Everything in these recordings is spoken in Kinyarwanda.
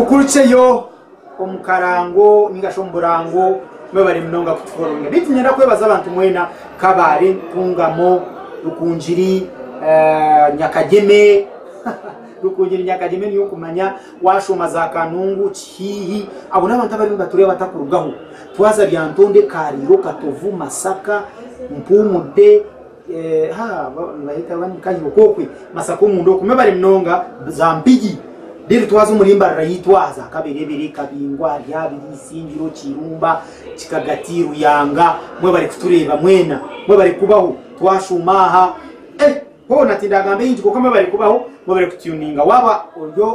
gukurutseyo omukarango ningasho omuburango mwe munonga kutukoronga nitunyenda kwebaza abantu mwena kabare ntungamo rukunjiri uh, nyakageme rukunjiri nyakageme niyo kumanya washoma za kanungu kihihi abo n'abantu abarimu batureba batakurugaho twaza byantonde kariro katovu masaka mpumude eh, ha bahita bani kanyirokokwe masaka omundu okumwe bari munonga za mpigi rirutwaza umurimba rarayitwaza kaberebere kabingwa ryabiri isingiro kirumba kikagati ruyanga mwe bari kutureba mwena mwe kubahu tuwashu maha eh ho natindagambe yinjiko kama bari kubaho mwe bari kutuninga waba oryo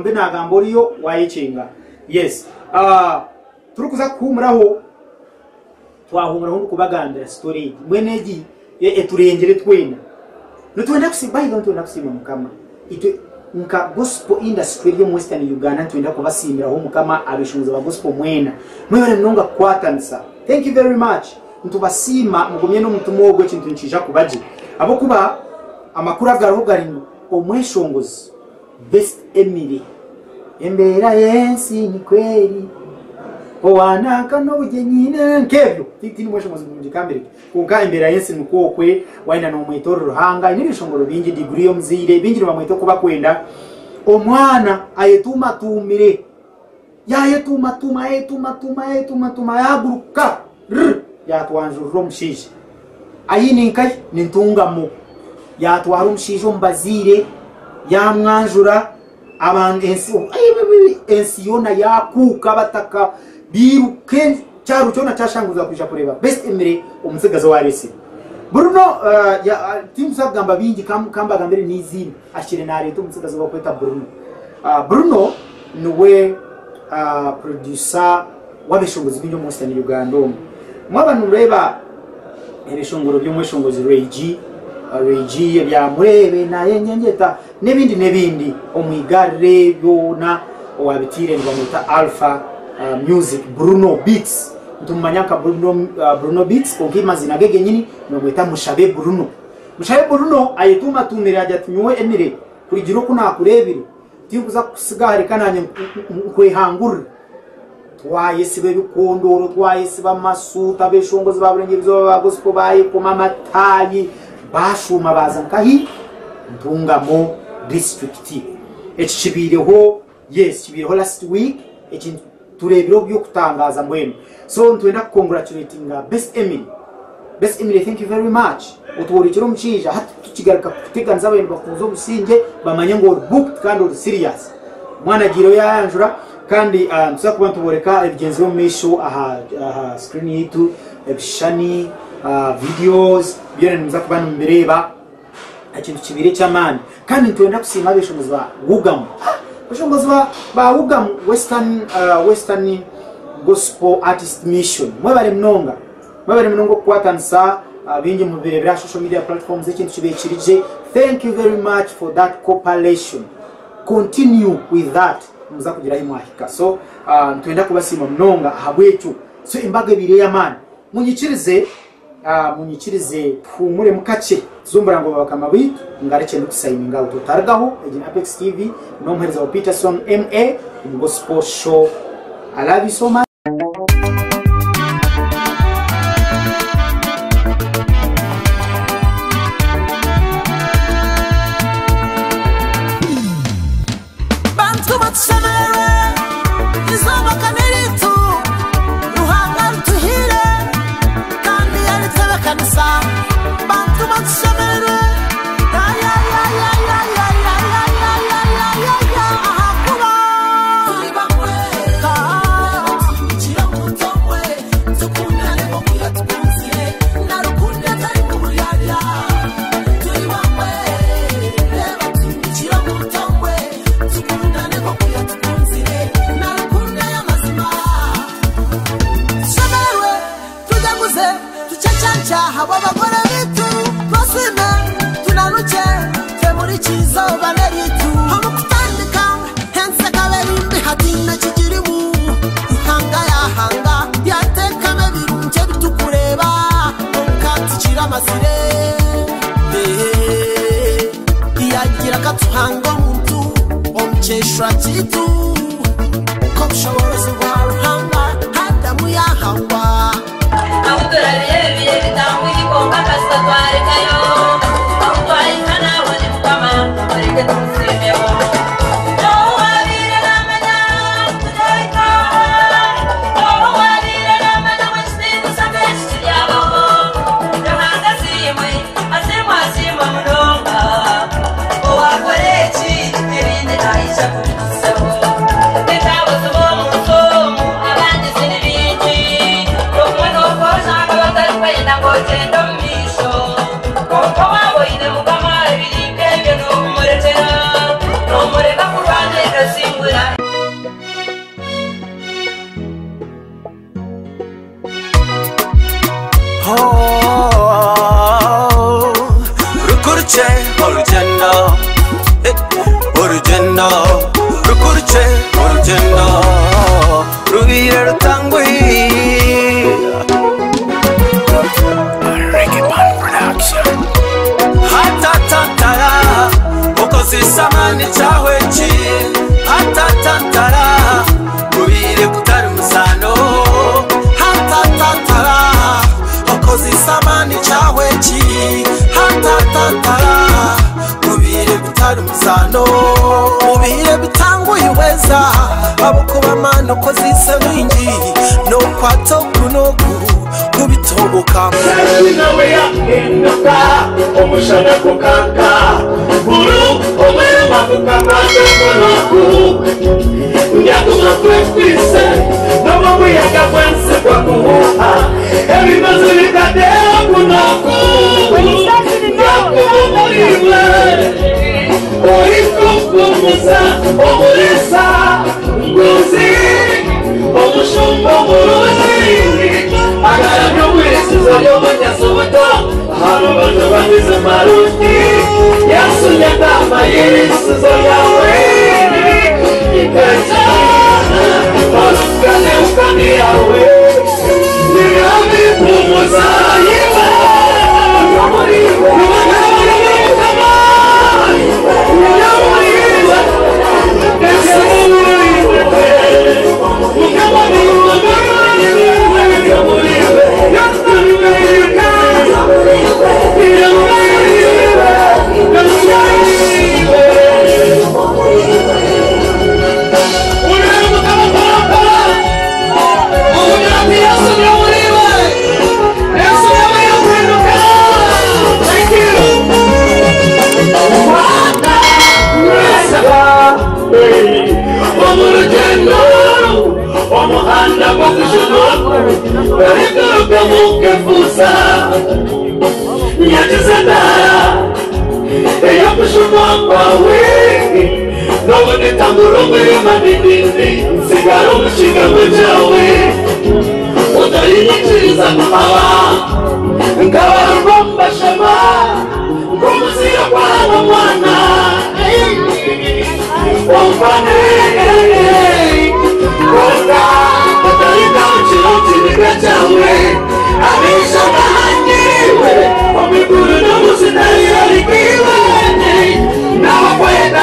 mbe nagambo riyo wayichinga yes Turuku za ah uh, turukuza kumuraho twahumuraho kubagandira storage mweneji Eture eturengere twena nitwenda kusibayi nitwenda kusimama kama itwe nka gospel industry eri omu western uganda ntwenda kubasimiraho mukama abeshumuza ba gospel mwena mwebona nno nga kukwatanisa thank you very much ntubasiima mugumye n'omutuma ogwo ekintu nkija kuba gye abokuba amakuru agaroho gali nu omweshongozi best emily embeera yensi nikweri owanaankana obugenyiine nk'ebyo tinimwesho muzungu gikambirike konka embeera y'ensi nikwokwe waina n'omwetoora ruhanga aine bingi diguri y'omuzaire bingi nibamweta oku bakwenda omwana ayetuumatumire yayetuumatuma yetuumatuma yetuumatuma yaguruka r yatwanjurira omushaija aine nkai nintungamu yatwara omushaija omu yamwanjura abantu ensi yona yakuuka bataka biruke cyaro cyona cyashanguza kuja kureba best emere umusigazo wa resi Bruno uh, ya ah, timu sabgamba bingi kam kambaga mbere nizini ashire na leta umusigazo wa kweta Bruno uh, Bruno niwe uh, producer wabeshunguzi byo mu Western Uganda mwabantu reba ibishunguro by'umwishunguzi Reji Reji bya murebe na yenyengeta n'ibindi n'ibindi omwigare byona wabitirenwa muta alpha Uh, music bruno beats tumumanyaka bruno, uh, bruno beats konkima zinagege nyini nogweta mushabe bruno mushabe bruno ayetuma tumire ajya tunywe emire kurigiro kunakurebire tinkuza kusiga hari kananye kwehangurira twayesiba ebikondoro twayesiba amasuuta abeshongozi baburengeri zoba bagosipo bayekoma amatayi bashuuma baza nkahi ntungamo disitulikiti eki kibiireho yes kibiireho last week ekintu turebero byo kutangaza mwema so ntwenda kongratulatinga best emily best emily thank you very much utubura ikiro tukigaruka kuteganza abantu bakunze obusinge bamanye ngu ori booked kandi ori serious mwana giro yayanjura kandi tuza ah, kuba ntuboreka ebigenzi byo mu maisho aha screen yitu ebishani ah, videos byona nimuza kuba nimubireba ekintu kibiri ekyamaani kandi nitwenda kusiima abeshumuzi ba gugamu abashongozi bawuga uh, western gospel artist mission mwebale mnonga mwebale mnonga okukwatandisa uh, bingi mubire bya social media platforms ekintu kibekirije thank you very much for that cooperation continue with that muza kugirayo mwahika so uh, ntwenda kubasiima mnonga ahabwetu so embaga ebiri ey'amaani munyikirize Ah, munyikirize humure mukace zumbura ngo babaka no signing out tutaragaho egin apex tv nomhereza wa peterson ma ngo sport show i love you so much Gratitude batanu mu bihe bitanguye uweza abakuba mana uko zisa n'ingi ni ukwatokunuku kubitoboka sashi nawe yahendaka umushana kukaka buru umwema kukamaza kunuku njaguma kwe twise no mu muyaga bwense kwa kuhuha ebibazo bikadera kunuku omusa omulesa nguzi omushumba omulungi agala byobwesiza byomanyasa buto aharubantu bamize marungi yasunyata amayirisizo yawe na kukushukuru elikulukamukefusa nyajizana eyokushuma kwa wingi nobonetangulumiri Ei, ei, ei, ei utayinyichiriza ei, ei, ngomusira kwaba mwana wamfanee Rwanda kata we abisa bahani we omiguru nomusina yalikiwe ne nawakwenda